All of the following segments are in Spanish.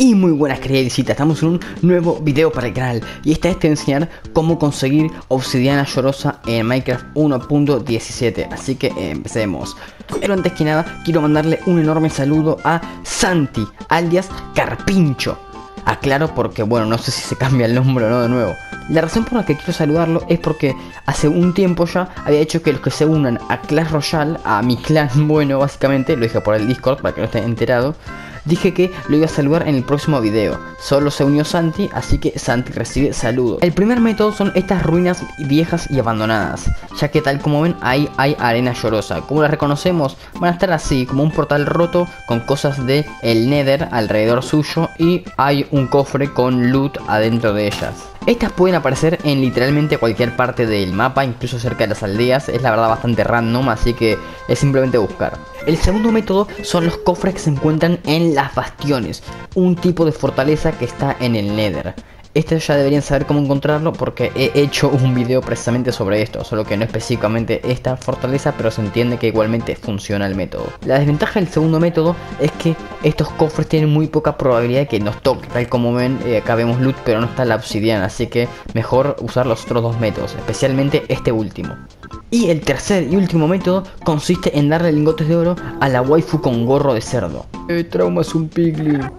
Y muy buenas queridas visitas, estamos en un nuevo video para el canal Y esta vez te voy a enseñar cómo conseguir obsidiana llorosa en Minecraft 1.17 Así que empecemos. Pero antes que nada quiero mandarle un enorme saludo a Santi, alias Carpincho. Aclaro porque bueno, no sé si se cambia el nombre o no de nuevo. La razón por la que quiero saludarlo es porque hace un tiempo ya había hecho que los que se unan a Clash Royale, a mi clan bueno básicamente, lo dije por el Discord para que no estén enterados dije que lo iba a saludar en el próximo video. Solo se unió Santi, así que Santi recibe saludos. El primer método son estas ruinas viejas y abandonadas, ya que tal como ven ahí hay arena llorosa. Como las reconocemos, van a estar así, como un portal roto con cosas de el Nether alrededor suyo y hay un cofre con loot adentro de ellas. Estas pueden aparecer en literalmente cualquier parte del mapa, incluso cerca de las aldeas, es la verdad bastante random, así que es simplemente buscar. El segundo método son los cofres que se encuentran en las bastiones, un tipo de fortaleza que está en el Nether. Estos ya deberían saber cómo encontrarlo porque he hecho un video precisamente sobre esto, solo que no específicamente esta fortaleza, pero se entiende que igualmente funciona el método. La desventaja del segundo método es que estos cofres tienen muy poca probabilidad de que nos toque, tal como ven, eh, acá vemos loot pero no está la obsidiana, así que mejor usar los otros dos métodos, especialmente este último. Y el tercer y último método consiste en darle lingotes de oro a la waifu con gorro de cerdo. Eh, trauma es un piglin.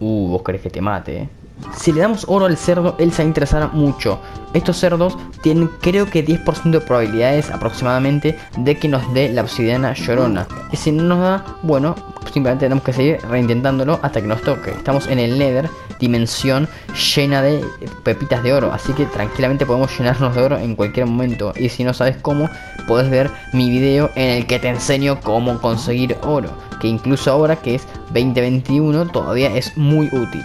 Uh, vos querés que te mate, eh. Si le damos oro al cerdo, él se va a interesar mucho. Estos cerdos tienen creo que 10% de probabilidades aproximadamente de que nos dé la obsidiana llorona. Y si no nos da, bueno, simplemente tenemos que seguir reintentándolo hasta que nos toque. Estamos en el Nether, dimensión llena de pepitas de oro. Así que tranquilamente podemos llenarnos de oro en cualquier momento. Y si no sabes cómo, puedes ver mi video en el que te enseño cómo conseguir oro. Que incluso ahora que es 2021 todavía es muy útil.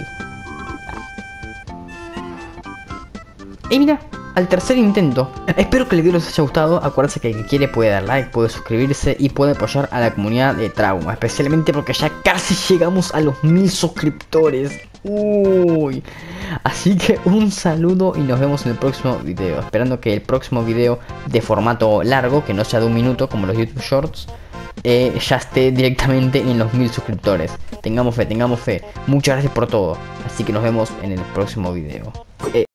Y mira, al tercer intento. Espero que el video les haya gustado. Acuérdense que el que quiere puede dar like, puede suscribirse y puede apoyar a la comunidad de Trauma. Especialmente porque ya casi llegamos a los mil suscriptores. Uy. Así que un saludo y nos vemos en el próximo video. Esperando que el próximo video de formato largo, que no sea de un minuto como los YouTube Shorts, eh, ya esté directamente en los mil suscriptores. Tengamos fe, tengamos fe. Muchas gracias por todo. Así que nos vemos en el próximo video. Eh,